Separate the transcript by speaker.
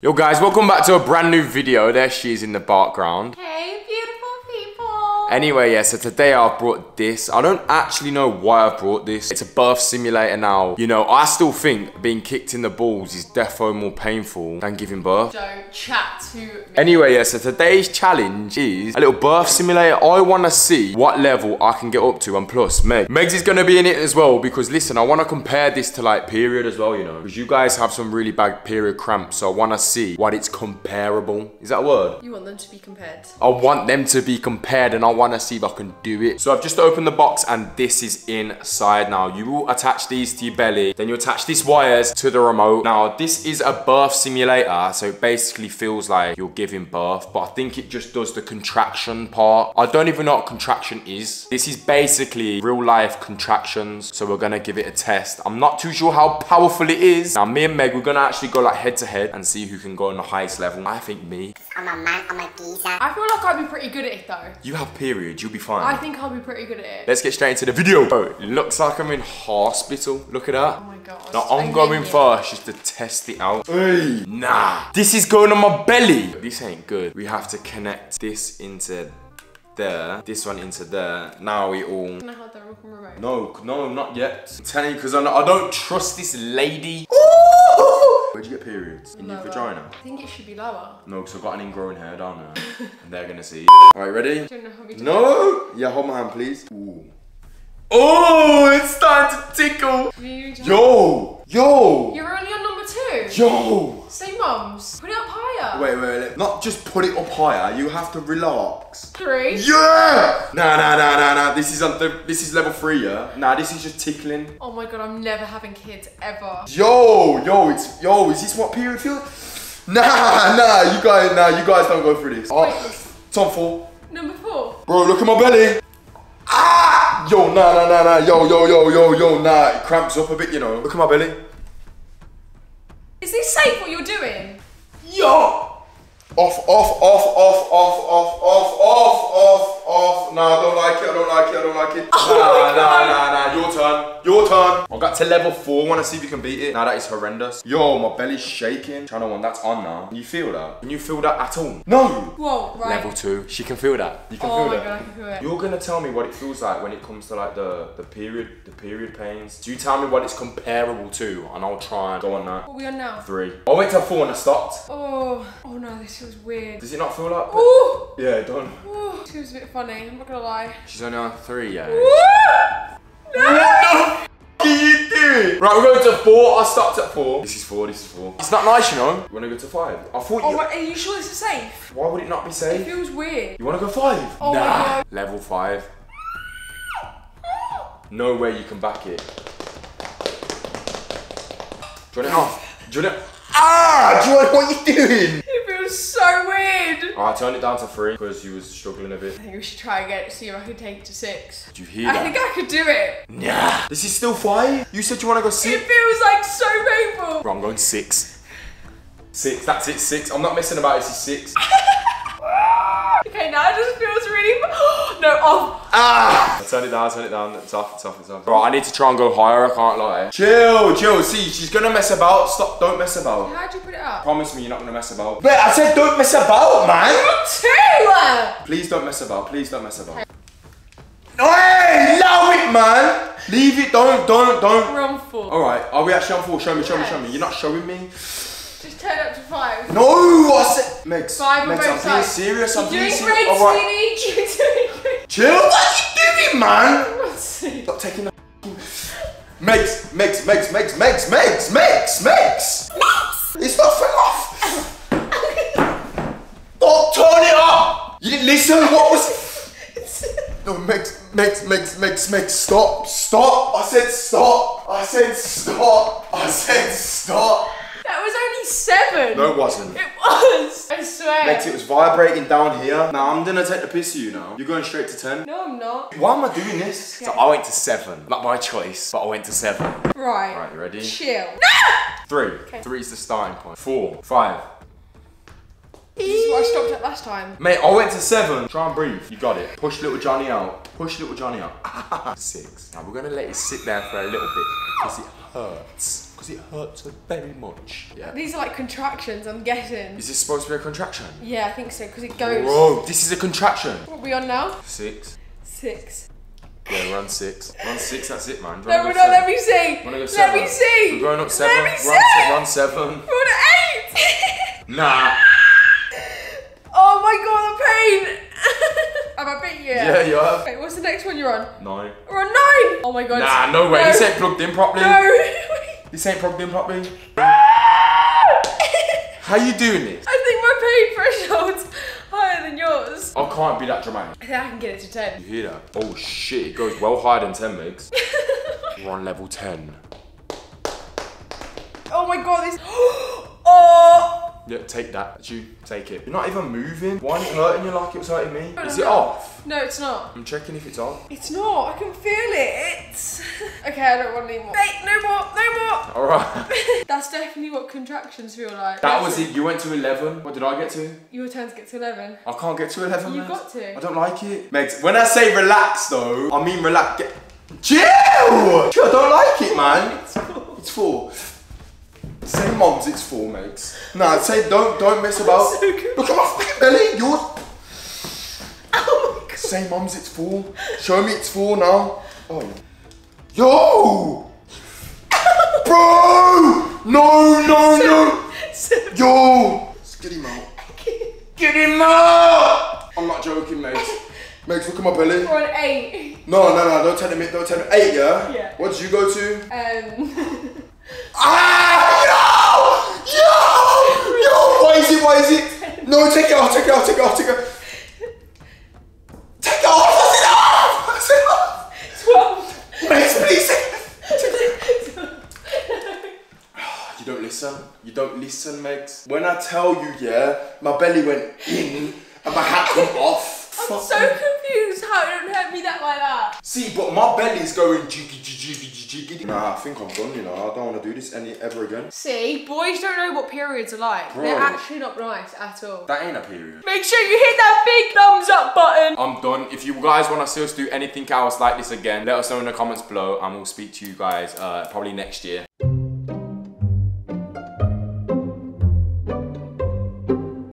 Speaker 1: Yo guys, welcome back to a brand new video. There she is in the background.
Speaker 2: Hey.
Speaker 1: Anyway, yeah, so today I've brought this. I don't actually know why I've brought this. It's a birth simulator now. You know, I still think being kicked in the balls is defo more painful than giving birth.
Speaker 2: Don't chat to me.
Speaker 1: Anyway, yeah, so today's challenge is a little birth simulator. I want to see what level I can get up to. And plus, Meg. Megs is going to be in it as well because, listen, I want to compare this to, like, period as well, you know. Because you guys have some really bad period cramps. So I want to see what it's comparable. Is that a word?
Speaker 2: You want them to be compared.
Speaker 1: I want them to be compared and I want to see if I can do it. So I've just opened the box and this is inside now. You will attach these to your belly. Then you attach these wires to the remote. Now this is a birth simulator. So it basically feels like you're giving birth. But I think it just does the contraction part. I don't even know what contraction is. This is basically real life contractions. So we're going to give it a test. I'm not too sure how powerful it is. Now me and Meg, we're going to actually go like head to head and see who can go on the highest level. I think me.
Speaker 3: I'm a man, I'm a geezer.
Speaker 2: I feel like I'd be pretty good at it though.
Speaker 1: You have period. You'll be fine.
Speaker 2: I think I'll be pretty good at it.
Speaker 1: Let's get straight into the video. Oh, looks like I'm in hospital. Look at that.
Speaker 2: Oh my god.
Speaker 1: Now I'm going first just to test it out. Hey, nah. This is going on my belly. This ain't good. We have to connect this into there, this one into there. Now we all.
Speaker 2: Can I hold the remote?
Speaker 1: No, no, not yet. I'm telling you because I, I don't trust this lady. Ooh! Where'd you get periods? In your vagina?
Speaker 2: I think it should be lower.
Speaker 1: No, because I've got an ingrowing hair down there. and they're gonna see. Alright, ready?
Speaker 2: Don't know how we do
Speaker 1: No! Yeah, hold my hand, please. Ooh. Oh, it's starting to tickle. Yo! Yo!
Speaker 2: You're only on number two.
Speaker 1: Yo!
Speaker 2: Say mums. Put it up
Speaker 1: Wait, wait, wait. Not just put it up higher. You have to relax.
Speaker 2: Three.
Speaker 1: Yeah! Nah, nah, nah, nah, nah. This is on this is level three, yeah. Nah, this is just tickling.
Speaker 2: Oh my god, I'm never having kids ever.
Speaker 1: Yo, yo, it's yo. Is this what period feels? Nah, nah. You guys, nah. You guys don't go through this. Oh, it's on four.
Speaker 2: Number four.
Speaker 1: Bro, look at my belly. Ah! Yo, nah, nah, nah, nah. Yo, yo, yo, yo, yo, nah. It cramps up a bit, you know. Look at my belly.
Speaker 2: Is this safe what you're doing?
Speaker 1: Yo! Off, off, off, off, off, off, off, off, off, off. Nah, I don't like it, I don't like it, I don't like it.
Speaker 2: Oh
Speaker 1: nah, nah, nah, nah, your turn, your turn. I got to level four, wanna see if you can beat it. Nah, that is horrendous. Yo, my belly's shaking. Channel one, that's on now. Can you feel that? Can you feel that at all? No!
Speaker 2: Whoa, right.
Speaker 1: Level two, she can feel that. You can
Speaker 2: Oh
Speaker 1: feel
Speaker 2: my
Speaker 1: that.
Speaker 2: god, I can feel it.
Speaker 1: You're gonna tell me what it feels like when it comes to like the the period, the period pains. Do you tell me what it's comparable to, and I'll try and go on that.
Speaker 2: What are we on now?
Speaker 1: Three. I went to four and I stopped.
Speaker 2: Oh, oh no, this feels weird.
Speaker 1: Does it not feel like?
Speaker 2: Ooh,
Speaker 1: Yeah, done.
Speaker 2: ooh, this feels a bit funny. I'm not gonna lie.
Speaker 1: She's only on three, yeah.
Speaker 2: Ooh!
Speaker 1: What the f are you doing? Right, we're going to four. I stopped at four. This is four. This is four. It's not nice, you know. You want to go to five? I thought
Speaker 2: Oh,
Speaker 1: you.
Speaker 2: my, are you sure this is safe?
Speaker 1: Why would it not be safe?
Speaker 2: It feels weird.
Speaker 1: You want to go five?
Speaker 2: Oh
Speaker 1: nah. Level five. No way you can back it. Do you want it off? Do you want it? Ah! Do you want what you doing?
Speaker 2: It feels so weird.
Speaker 1: Alright, turn it down to three because you was struggling a bit.
Speaker 2: I think we should try again, see if I can take it to six.
Speaker 1: Did you hear
Speaker 2: I
Speaker 1: that?
Speaker 2: think I could do it.
Speaker 1: Nah. This is still five? You said you want to go six?
Speaker 2: It feels like so painful.
Speaker 1: Bro, I'm going six. Six, that's it, six. I'm not messing about, this is six.
Speaker 2: Okay, now it just feels really. no, off.
Speaker 1: Ah! Turn it down, turn it down. It's off, it's off, it's off. Bro, I need to try and go higher, I can't lie. Chill, chill. See, she's gonna mess about. Stop, don't mess about.
Speaker 2: How'd you put it up?
Speaker 1: Promise me you're not gonna mess about. But I said don't mess about, man!
Speaker 2: Two.
Speaker 1: Please don't mess about, please don't mess about. Hey, allow it, man! Leave it, don't, don't, don't.
Speaker 2: We're on four.
Speaker 1: Alright, are we actually on four? Show me, show me, show me. You're not showing me?
Speaker 2: Just turn up to five.
Speaker 1: No, I said. Megs,
Speaker 2: Five both
Speaker 1: I'm being serious, I'm
Speaker 2: You're doing
Speaker 1: serious.
Speaker 2: great, sweetie. You're doing great.
Speaker 1: Chill, what you doing, man? Stop taking the Megs, Megs, Megs, Megs, Megs, Megs, Megs, Megs. It's not fell off. Don't turn it up. You didn't listen. What was? No, Megs, Megs, Megs, Megs, Megs. Stop, stop. I said stop. I said stop. I said stop.
Speaker 2: That was only seven.
Speaker 1: No, it wasn't.
Speaker 2: It was. I swear.
Speaker 1: Megs, it was vibrating down here. Now I'm gonna take the piss of you now. You're going straight to ten.
Speaker 2: No, I'm not.
Speaker 1: Why am I doing this? So I went to seven. Not by choice, but I went to seven.
Speaker 2: Right.
Speaker 1: Right, you ready?
Speaker 2: Chill.
Speaker 1: Three. Three is the starting point. Four. Five.
Speaker 2: This is what I stopped at last time.
Speaker 1: Mate, I went to seven. Try and breathe. You got it. Push little Johnny out. Push little Johnny up. Six. Now we're gonna let it sit there for a little bit because it hurts. Because it hurts very much. Yeah.
Speaker 2: These are like contractions, I'm guessing.
Speaker 1: Is this supposed to be a contraction?
Speaker 2: Yeah, I think so, because it goes.
Speaker 1: Whoa, this is a contraction.
Speaker 2: What are we on now?
Speaker 1: Six.
Speaker 2: Six.
Speaker 1: Yeah, run six. Run six, that's it, man. Do you
Speaker 2: No, we're not. Let me see.
Speaker 1: Wanna
Speaker 2: Let me see.
Speaker 1: We're going up seven.
Speaker 2: Let me
Speaker 1: run,
Speaker 2: see.
Speaker 1: se- run seven.
Speaker 2: We're on eight.
Speaker 1: Nah.
Speaker 2: oh my god, the pain. Have I beat you?
Speaker 1: Yeah, you have.
Speaker 2: Wait, what's the next one you're on?
Speaker 1: Nine.
Speaker 2: We're on nine. Oh my god.
Speaker 1: Nah, no way. This ain't plugged in properly.
Speaker 2: No.
Speaker 1: This ain't plugged in properly. How are you doing this?
Speaker 2: I think my pain threshold's higher than yours.
Speaker 1: I can't be that dramatic.
Speaker 2: I think I can get it to 10.
Speaker 1: You hear that? Oh shit, it goes well higher than 10 megs. We're on level 10.
Speaker 2: Oh my god, this. oh!
Speaker 1: Yeah, take that. That's you. Take it. You're not even moving. Why ain't it hurting you like it was hurting me? Is it off?
Speaker 2: No, it's not.
Speaker 1: I'm checking if it's off.
Speaker 2: It's not. I can feel it. Okay, I don't want any more. Wait, no more, no more.
Speaker 1: Alright.
Speaker 2: That's definitely what contractions feel like.
Speaker 1: that was it. You went to 11. What did I get to?
Speaker 2: Your turn to get to 11.
Speaker 1: I can't get to 11.
Speaker 2: You've got to.
Speaker 1: I don't like it. Megs, when I say relax though, I mean relax. Get... Chill! Chill, I don't like it, man. It's four. Say mom's it's four, Megs. Nah, say don't don't mess about.
Speaker 2: so confused.
Speaker 1: Look at my fucking belly. Yours.
Speaker 2: Oh my god.
Speaker 1: Say mom's it's four. Show me it's four now. Oh. Yo! Bro! No, no, no! Yo! Get him out. Get him out! I'm not joking, Megs. Megs, look at my belly.
Speaker 2: We're on 8.
Speaker 1: No, no, no, don't tell him it, don't tell him. Eight, yeah?
Speaker 2: Yeah.
Speaker 1: What did you go to?
Speaker 2: Um.
Speaker 1: Ah! Yo! Yo! Yo! Why is it, why is it? No, take it off, take it off, take it off, take it off. Take it off, take it off! Take it off!
Speaker 2: 12.
Speaker 1: Max, please take it You don't listen. You don't listen, Megs. When I tell you, yeah, my belly went in and my hat come off.
Speaker 2: I'm so confused how it don't hurt me that like that.
Speaker 1: See, but my belly's going jiggy jiggy jiggy jiggy. Nah, I think I'm done, you know. I don't want to do this any ever again.
Speaker 2: See, boys don't know what periods are like.
Speaker 1: Bro.
Speaker 2: They're actually not nice at all.
Speaker 1: That ain't a period.
Speaker 2: Make sure you hit that big thumbs up button.
Speaker 1: I'm done. If you guys want to see us do anything else like this again, let us know in the comments below and we'll speak to you guys uh, probably next year.